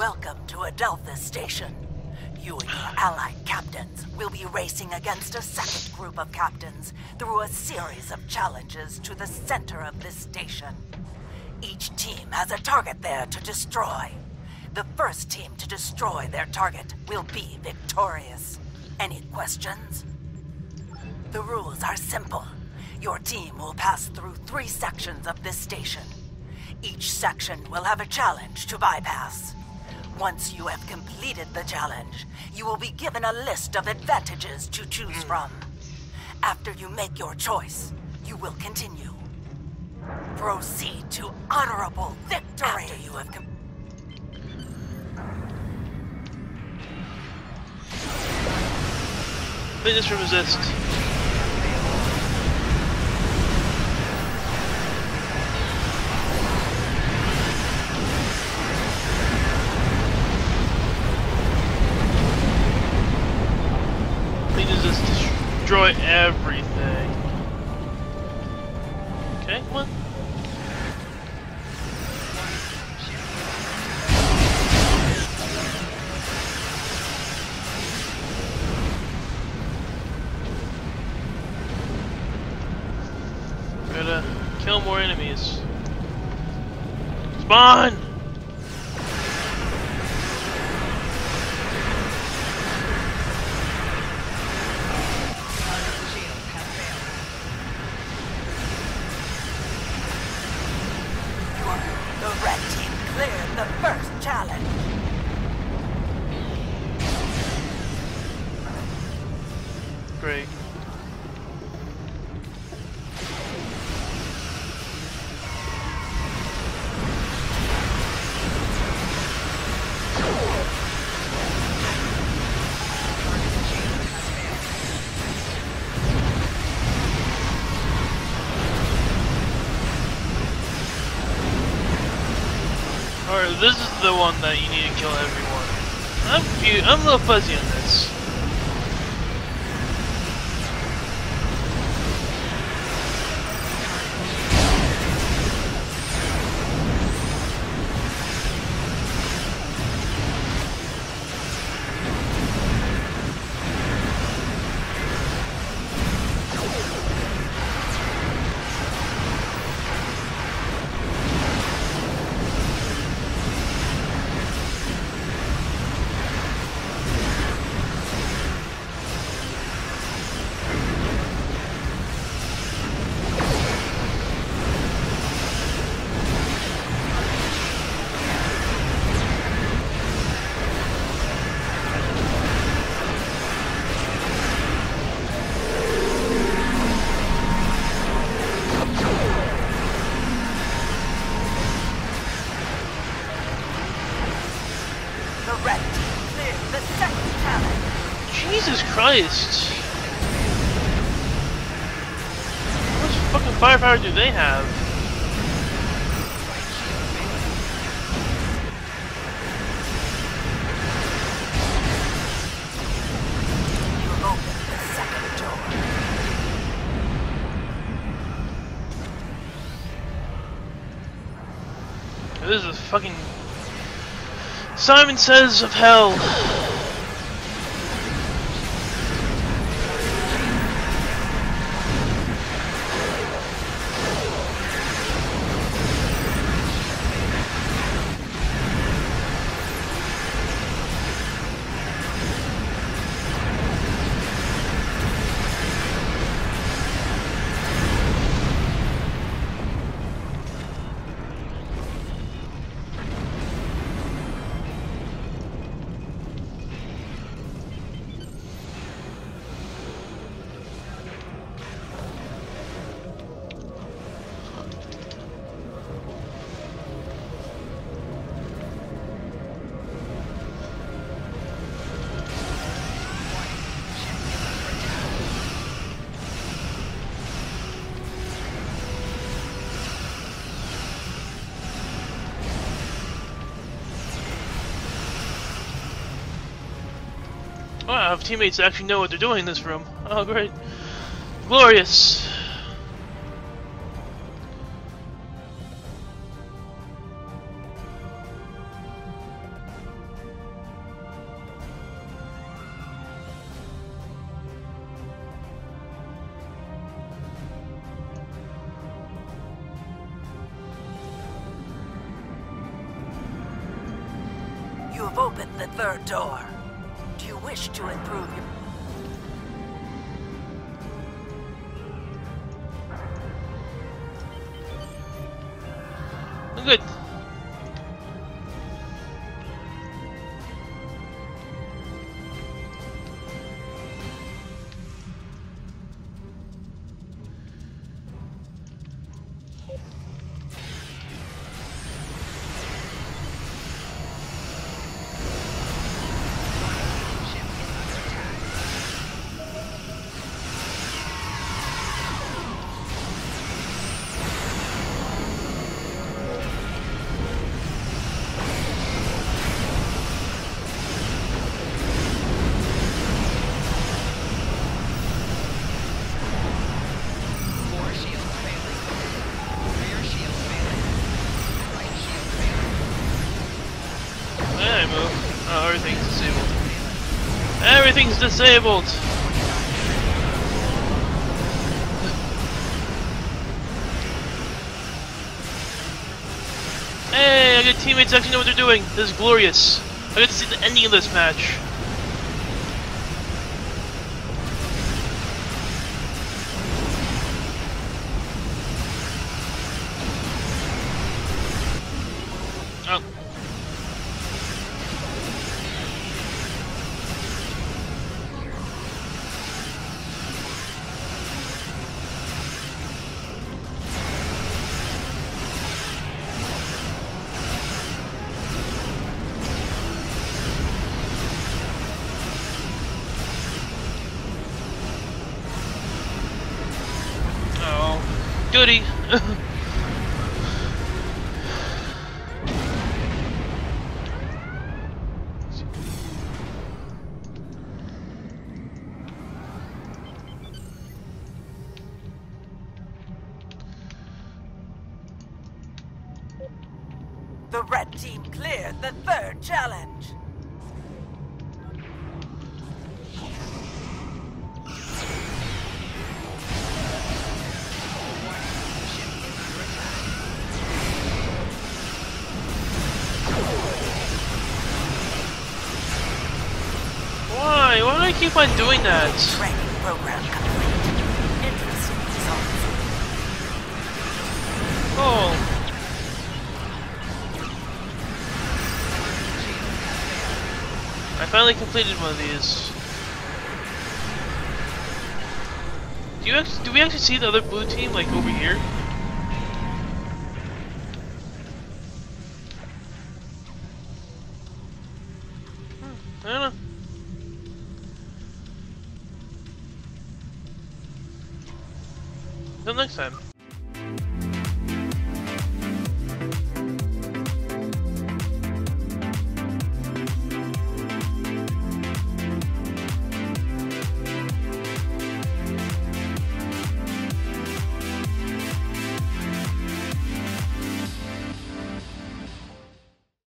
Welcome to Adelphus Station. You and your allied captains will be racing against a second group of captains through a series of challenges to the center of this station. Each team has a target there to destroy. The first team to destroy their target will be victorious. Any questions? The rules are simple. Your team will pass through three sections of this station. Each section will have a challenge to bypass. Once you have completed the challenge, you will be given a list of advantages to choose hmm. from. After you make your choice, you will continue. Proceed to honorable victory. After you have com- Fitness for resist. Destroy everything. Okay, come on. Gotta kill more enemies. Spawn! Great. Alright, this is the one that you need to kill everyone. I'm I'm a little fuzzy on this. Jesus Christ! How much fucking firepower do they have? This is fucking Simon Says of Hell. Wow, I have teammates that actually know what they're doing in this room. Oh, great. Glorious! You have opened the third door. Wish to improve your... Good. I move. Oh, everything's disabled. Everything's disabled! Hey, I got teammates actually know what they're doing. This is glorious. I get to see the ending of this match. Goody. The red team cleared the third challenge. Keep on doing that? Training program complete. Interesting results. Oh. I finally completed one of these. Do you actually, do we actually see the other blue team like over here? Hmm, I don't know. Until next time.